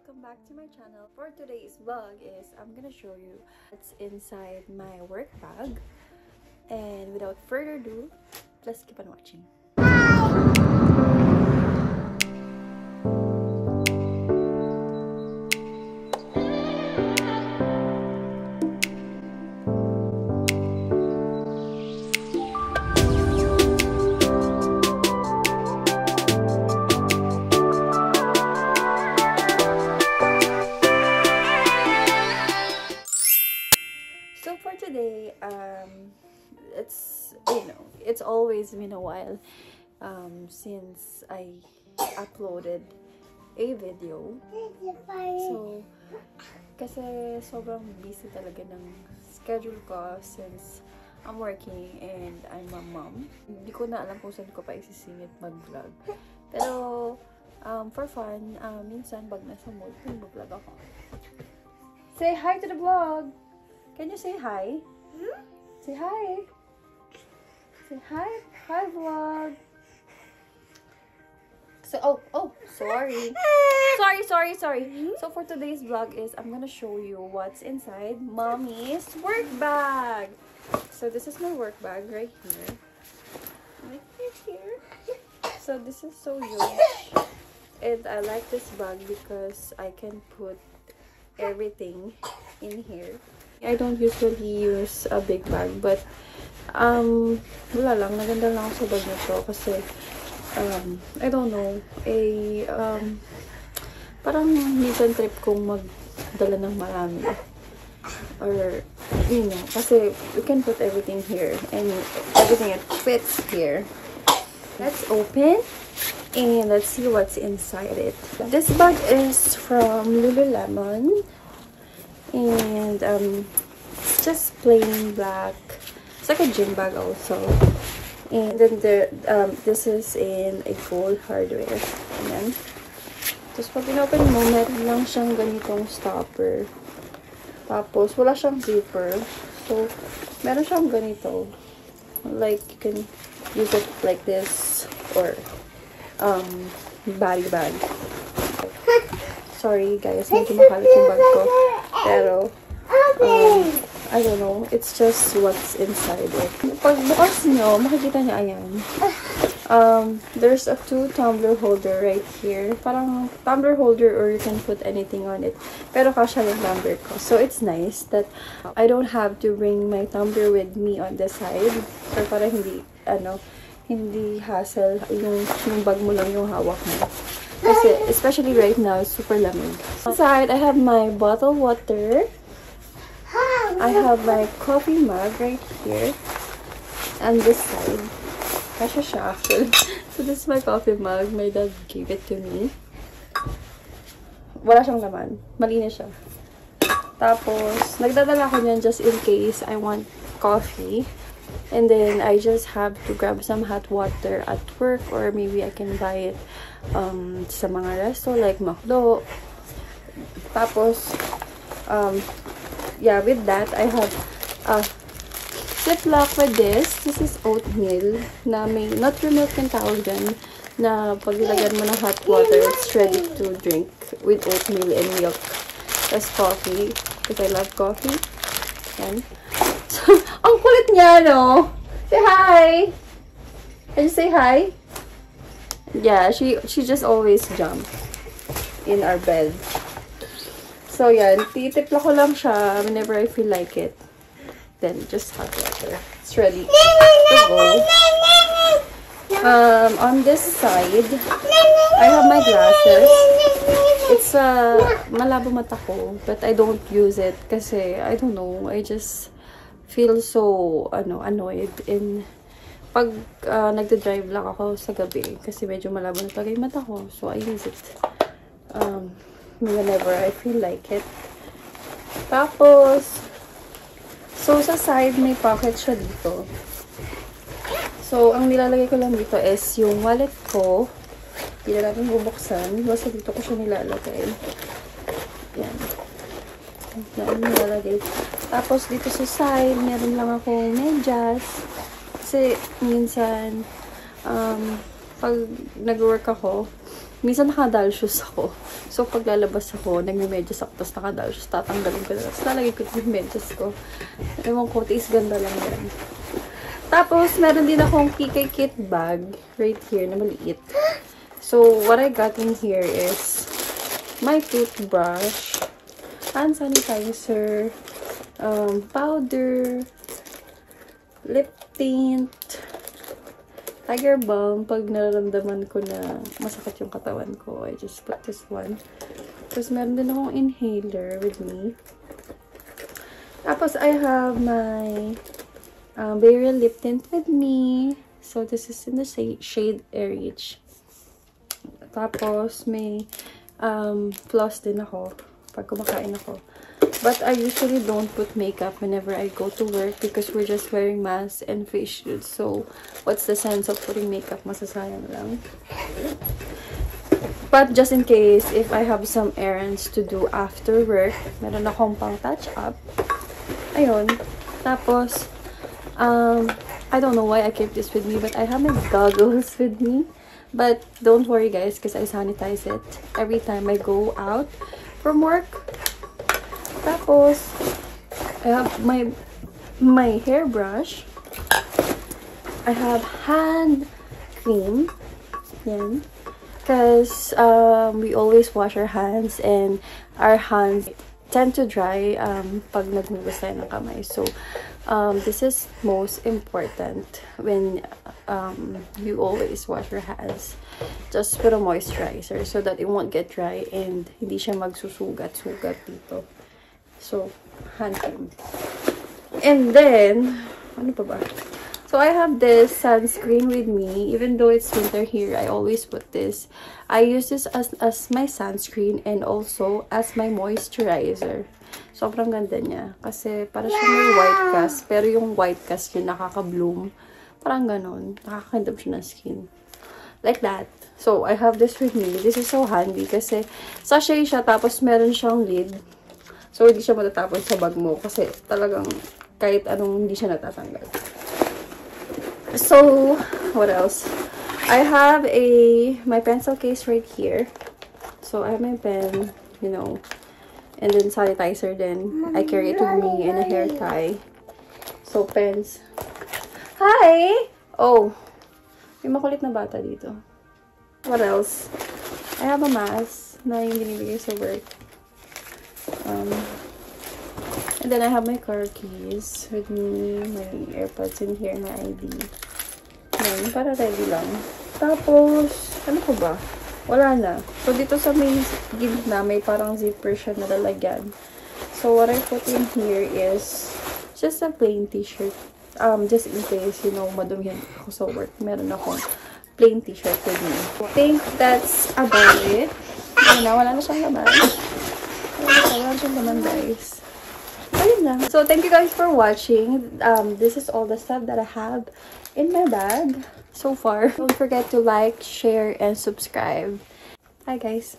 welcome back to my channel. For today's vlog is I'm gonna show you what's inside my work bag. And without further ado, let's keep on watching. Today, um, it's you know it's always been a while um, since I uploaded a video. So kasi sobrang busy talaga ng schedule ko since I'm working and I'm a mom. Hindi ko na alam kung saan ko pa isisingit mag-vlog. Pero um, for fun, um, minsan pag nasa mood, mag-vlog ako. Say hi to the vlog! Can you say hi? Mm-hmm. Say hi. Say hi. Hi, vlog. So, oh, oh, sorry. sorry, sorry, sorry. Mm-hmm. So, for today's vlog is, I'm gonna show you what's inside mommy's work bag. So, this is my work bag right here. Right here. So, this is so huge. And I like this bag because I can put everything in here. I don't usually use a big bag, but um, wala lang, naganda lang ako sa bag nito kasi um, I don't know, a um, parang minsan trip kong magdala ng marami. Or you know, kasi we can put everything here. And everything it fits here. Let's open and let's see what's inside it. This bag is from Lululemon and um, just plain black. It's like a gym bag also. And then the um, this is in a gold hardware. Ayan. Tapos pag in-open mo, meron lang siyang ganitong stopper. Tapos wala siyang zipper. So, meron siyang ganito. Like, you can use it like this or um, body bag. Sorry guys, medyo makalat yung bag ko. Pero, um, I don't know, it's just what's inside it. Pag bukas nyo, makikita nyo, ayan. Um, there's a two tumbler holder right here. Parang tumbler holder or you can put anything on it. Pero kasha yung tumbler ko. So, it's nice that I don't have to bring my tumbler with me on the side. So, para hindi, ano, hindi hassle yung, yung bag mo lang yung hawak mo. Kasi, especially right now, it's super lamig. Inside, I have my bottled water. I have my coffee mug right here. And this side. Kasha siya actually. So, this is my coffee mug. My dad gave it to me. Wala siyang laman. Malinis siya. Tapos, nagdadala ko niyan just in case I want coffee. And then, I just have to grab some hot water at work or maybe I can buy it um, sa mga resto like McDo. Tapos, um, yeah, with that, I have a Ziploc with this. This is oatmeal na may nutrimilk yung tawag dyan na paglagyan mo ng hot water, it's ready to drink with oatmeal and milk. Tapos coffee, because I love coffee. Yan. Ang kulit niya, no? Say hi! Can you say hi? Yeah, she she just always jump in our bed. So, yan. Titipla ko lang siya whenever I feel like it. Then, just hot water. It's ready to go. Um, on this side, I have my glasses. It's, uh, malabo mata ko, but I don't use it kasi, I don't know, I just feel so, ano, annoyed in pag uh, nagda-drive lang ako sa gabi kasi medyo malabo na talaga yung mata ko. So, I use it um, whenever I feel like it. Tapos, so sa side may pocket siya dito. So, ang nilalagay ko lang dito is yung wallet ko. Hindi na natin bubuksan. Basta dito ko siya nilalagay. Yan. Yan, nilalagay. Tapos, dito sa side, meron lang akong medyas. Kasi, minsan, um, pag nag-work ako, minsan nakadal shoes ako. So, pag lalabas ako, nagme-medyas ako, tapos nakadal shoes, tatanggalin ko na. Tapos lalagay ko yung medyas ko. Ewan ko, tiis ganda lang yan. Tapos, meron din akong PK Kit bag right here na maliit. So, what I got in here is my toothbrush, hand sanitizer, um, powder, lip tint, tiger balm. Pag nararamdaman ko na masakit yung katawan ko, I just put this one. Tapos meron din akong inhaler with me. Tapos I have my um, Burial lip tint with me. So this is in the shade Airreach. Tapos may um, floss din ako pag kumakain ako. But I usually don't put makeup whenever I go to work because we're just wearing masks and face shields. So, what's the sense of putting makeup? Masasayang lang. But just in case, if I have some errands to do after work, meron akong pang touch up. Ayun. Tapos, um, I don't know why I kept this with me, but I have my goggles with me. But don't worry guys, because I sanitize it every time I go out from work. Tapos, I have my my hairbrush. I have hand cream. Yan. Because um, we always wash our hands and our hands tend to dry um, pag nagmugas tayo ng kamay. So, um, this is most important when um, you always wash your hands. Just put a moisturizer so that it won't get dry and hindi siya magsusugat-sugat dito. So, hand cream. And then, ano pa ba? So, I have this sunscreen with me. Even though it's winter here, I always put this. I use this as, as my sunscreen and also as my moisturizer. Sobrang ganda niya. Kasi para siya may white cast. Pero yung white cast niya nakaka-bloom. Parang ganon. Nakakaganda siya ng skin. Like that. So, I have this with me. This is so handy kasi sachet siya tapos meron siyang lid. So, hindi siya matatapon sa bag mo kasi talagang kahit anong hindi siya natatanggal. So, what else? I have a my pencil case right here. So, I have my pen, you know, and then sanitizer then I carry it with me and a hair tie. So, pens. Hi! Oh, may makulit na bata dito. What else? I have a mask na yung binibigay sa work. Um, and then I have my car keys with me, my AirPods in here, my ID. Yan, para ready lang. Tapos, ano ko ba? Wala na. So, dito sa may gitna, may parang zipper siya na lalagyan. So, what I put in here is just a plain t-shirt. Um, just in case, you know, madumihan ako sa work. Meron akong plain t-shirt with me. I think that's about it. Ayun na, wala na siyang laman. Siyang naman, guys. Ayun lang. So, thank you guys for watching. Um, this is all the stuff that I have in my bag so far. Don't forget to like, share, and subscribe. Bye, guys.